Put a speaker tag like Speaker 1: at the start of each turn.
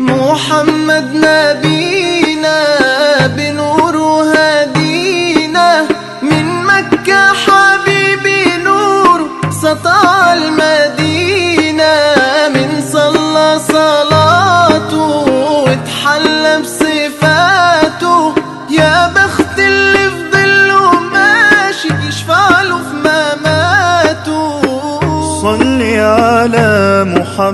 Speaker 1: محمد نبينا بنور هدينا. من مكة حبيبي نور سطع المدينة. من صلى صلاته واتحلى بصفاته. يا بخت اللي في ظله ماشي يشفع له في مماته.
Speaker 2: صلي على محمد.